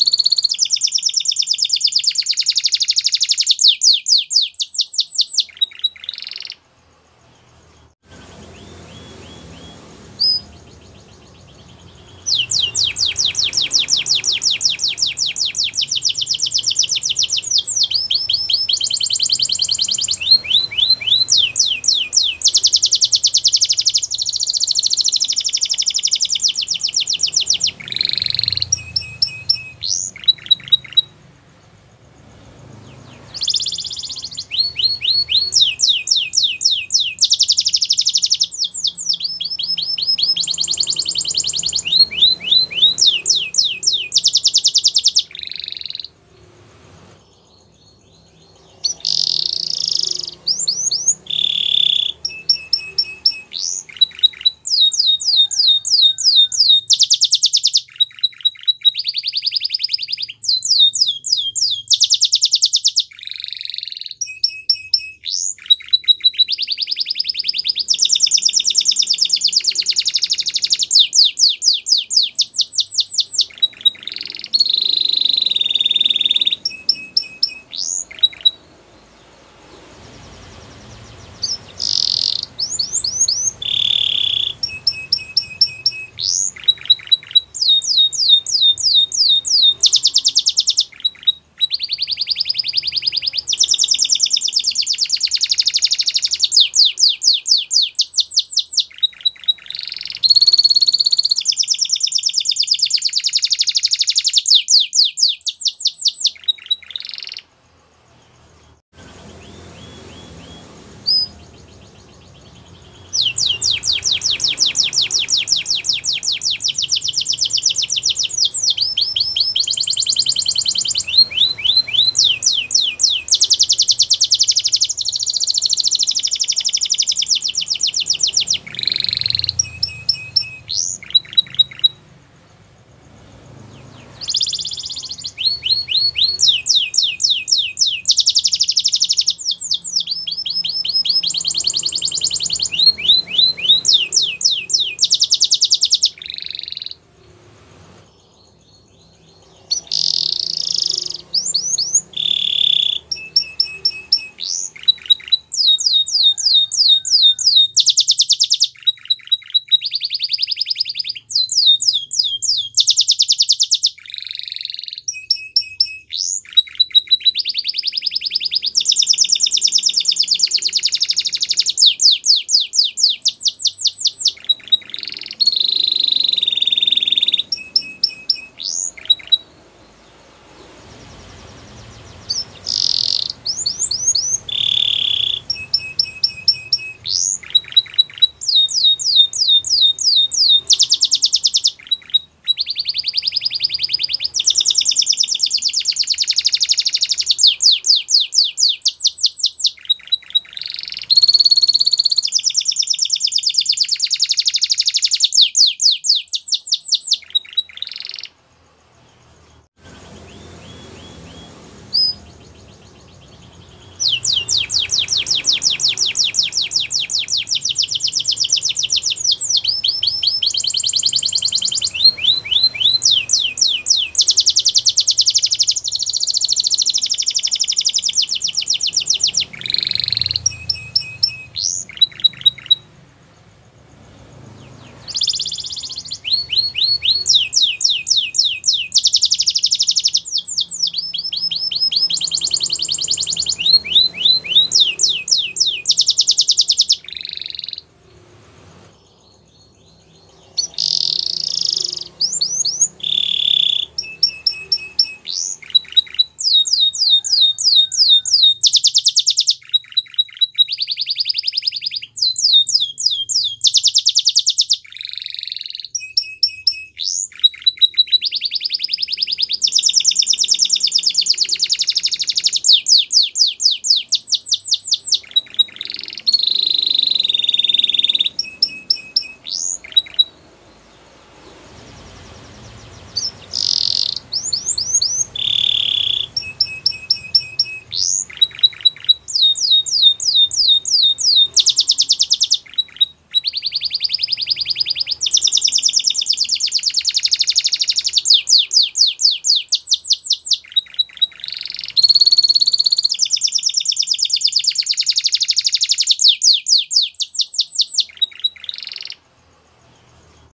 you